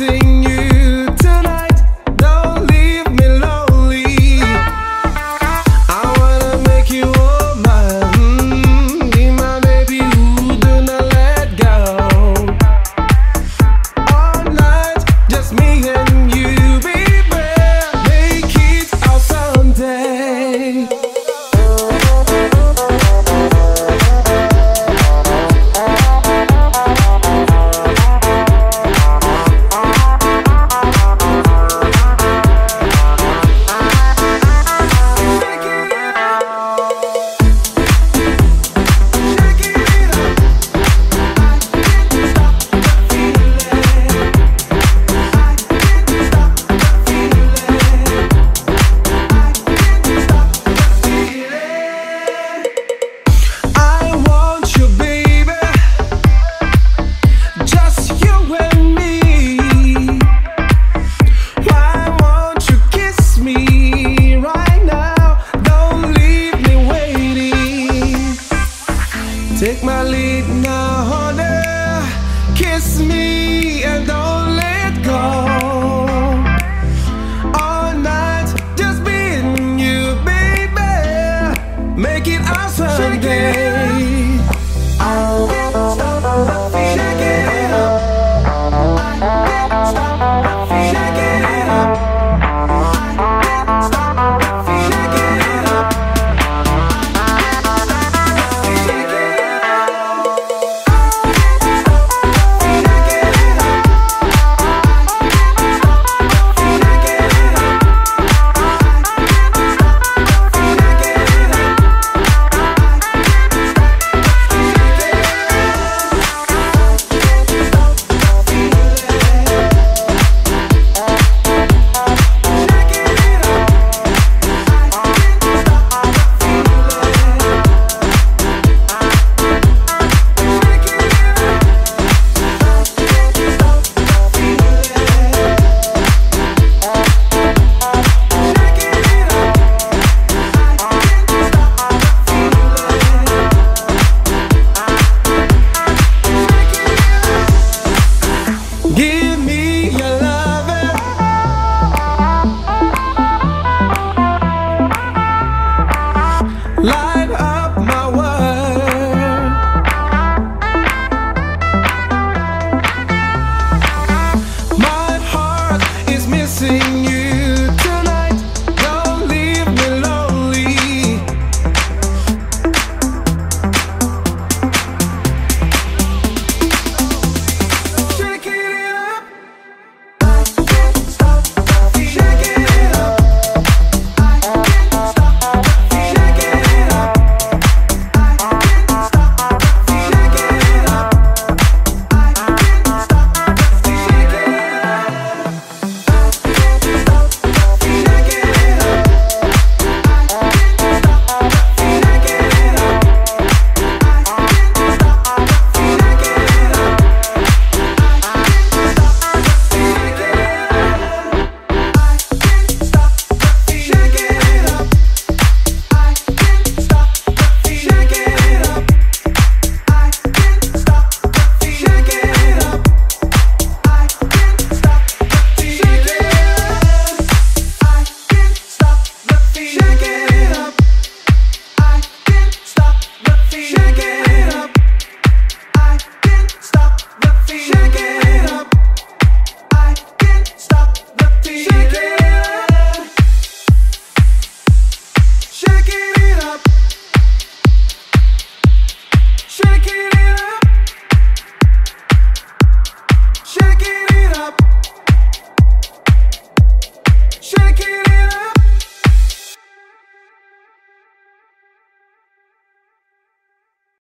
sing